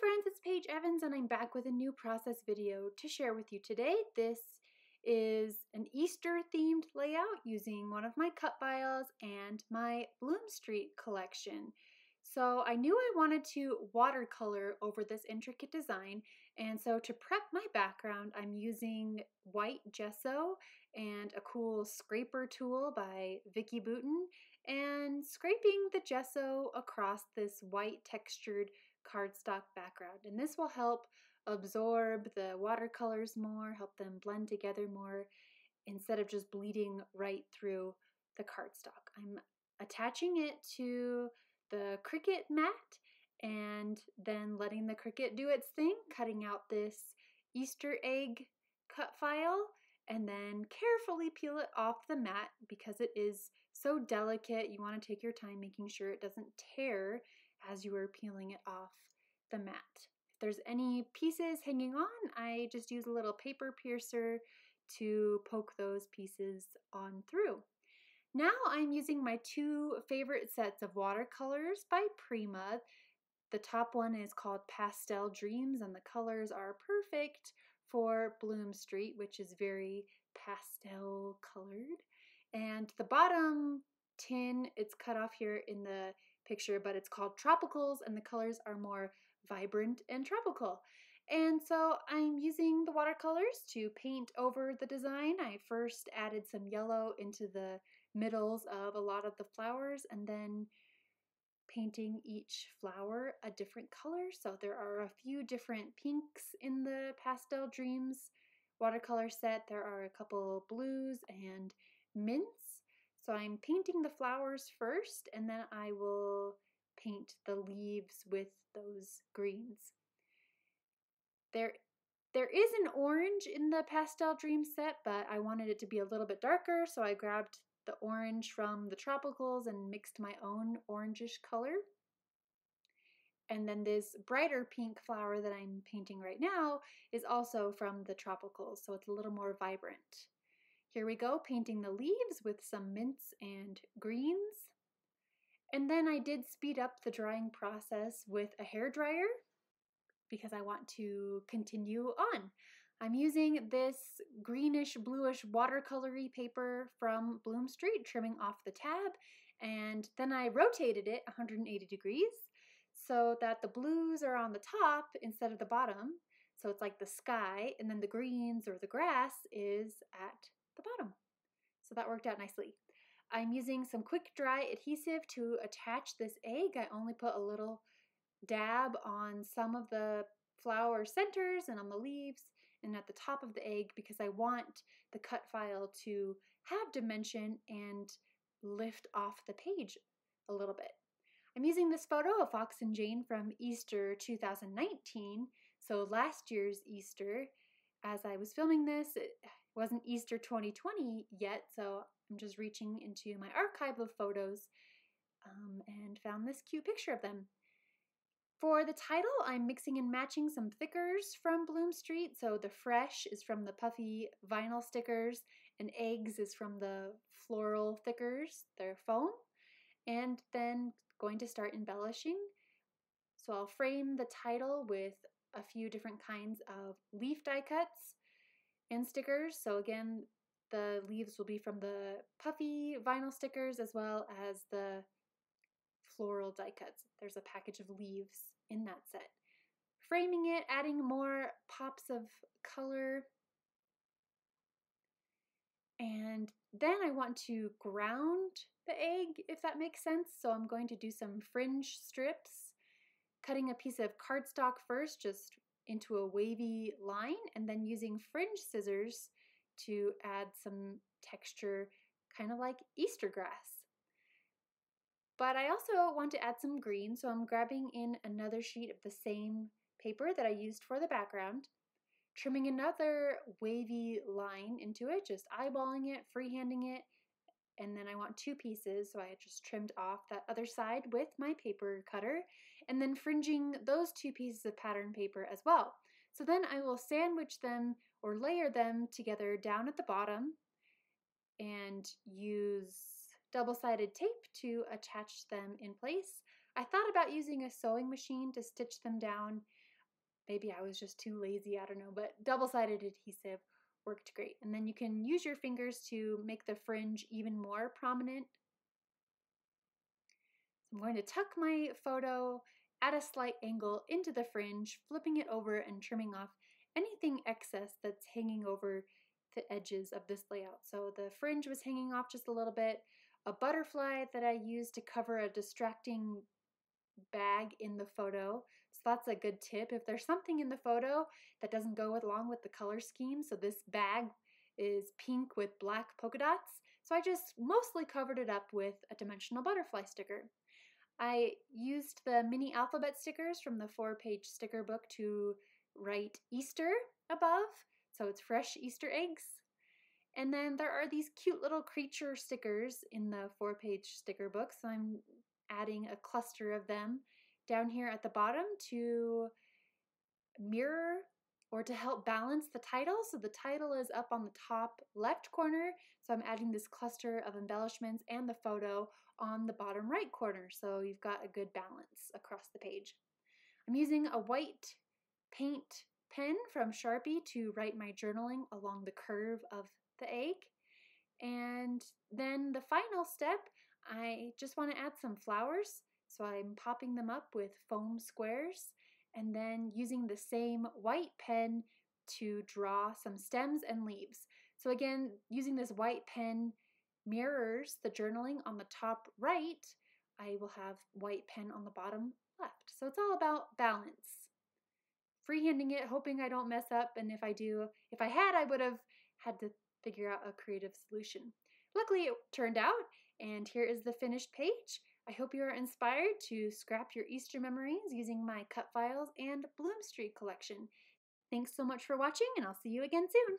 friends, it's Paige Evans and I'm back with a new process video to share with you today. This is an Easter themed layout using one of my cut files and my Bloom Street collection. So I knew I wanted to watercolor over this intricate design and so to prep my background I'm using white gesso and a cool scraper tool by Vicki Boutin and scraping the gesso across this white textured cardstock background. And this will help absorb the watercolors more, help them blend together more instead of just bleeding right through the cardstock. I'm attaching it to the Cricut mat and then letting the Cricut do its thing, cutting out this Easter egg cut file and then carefully peel it off the mat because it is so delicate. You want to take your time making sure it doesn't tear as you are peeling it off the mat. If there's any pieces hanging on, I just use a little paper piercer to poke those pieces on through. Now I'm using my two favorite sets of watercolors by Prima. The top one is called Pastel Dreams and the colors are perfect for Bloom Street, which is very pastel colored. And the bottom tin, it's cut off here in the picture, but it's called Tropicals and the colors are more vibrant and tropical. And so I'm using the watercolors to paint over the design. I first added some yellow into the middles of a lot of the flowers and then painting each flower a different color. So there are a few different pinks in the Pastel Dreams watercolor set. There are a couple blues and mints. So I'm painting the flowers first and then I will paint the leaves with those greens. There, there is an orange in the Pastel Dream set, but I wanted it to be a little bit darker, so I grabbed the orange from the Tropicals and mixed my own orangish color. And then this brighter pink flower that I'm painting right now is also from the Tropicals, so it's a little more vibrant. Here we go, painting the leaves with some mints and greens. And then I did speed up the drying process with a hair dryer because I want to continue on. I'm using this greenish bluish watercolory paper from Bloom Street, trimming off the tab, and then I rotated it 180 degrees so that the blues are on the top instead of the bottom. So it's like the sky, and then the greens or the grass is at the bottom. So that worked out nicely. I'm using some quick dry adhesive to attach this egg. I only put a little dab on some of the flower centers and on the leaves and at the top of the egg because I want the cut file to have dimension and lift off the page a little bit. I'm using this photo of Fox and Jane from Easter 2019, so last year's Easter. As I was filming this, it wasn't Easter 2020 yet, so I'm just reaching into my archive of photos um, and found this cute picture of them. For the title, I'm mixing and matching some thickers from Bloom Street. So the Fresh is from the puffy vinyl stickers, and Eggs is from the floral thickers, they're foam. And then going to start embellishing. So I'll frame the title with a few different kinds of leaf die cuts and stickers. So again, the leaves will be from the puffy vinyl stickers as well as the floral die cuts. There's a package of leaves in that set. Framing it, adding more pops of color. And then I want to ground the egg, if that makes sense. So I'm going to do some fringe strips, cutting a piece of cardstock first, just into a wavy line, and then using fringe scissors to add some texture, kind of like Easter grass. But I also want to add some green, so I'm grabbing in another sheet of the same paper that I used for the background, trimming another wavy line into it, just eyeballing it, freehanding it, and then I want two pieces, so I just trimmed off that other side with my paper cutter, and then fringing those two pieces of pattern paper as well. So then I will sandwich them or layer them together down at the bottom and use double-sided tape to attach them in place. I thought about using a sewing machine to stitch them down, maybe I was just too lazy, I don't know, but double-sided adhesive worked great. And then you can use your fingers to make the fringe even more prominent. I'm going to tuck my photo at a slight angle into the fringe, flipping it over and trimming off anything excess that's hanging over the edges of this layout. So the fringe was hanging off just a little bit, a butterfly that I used to cover a distracting bag in the photo. That's a good tip. If there's something in the photo that doesn't go along with the color scheme, so this bag is pink with black polka dots, so I just mostly covered it up with a dimensional butterfly sticker. I used the mini alphabet stickers from the four page sticker book to write Easter above, so it's fresh Easter eggs. And then there are these cute little creature stickers in the four page sticker book, so I'm adding a cluster of them down here at the bottom to mirror or to help balance the title. So the title is up on the top left corner, so I'm adding this cluster of embellishments and the photo on the bottom right corner, so you've got a good balance across the page. I'm using a white paint pen from Sharpie to write my journaling along the curve of the egg. And then the final step, I just want to add some flowers. So I'm popping them up with foam squares and then using the same white pen to draw some stems and leaves. So again, using this white pen mirrors the journaling on the top right, I will have white pen on the bottom left. So it's all about balance. Freehanding it, hoping I don't mess up, and if I do, if I had, I would have had to figure out a creative solution. Luckily, it turned out, and here is the finished page. I hope you are inspired to scrap your Easter memories using my cut files and Bloom Street collection. Thanks so much for watching, and I'll see you again soon.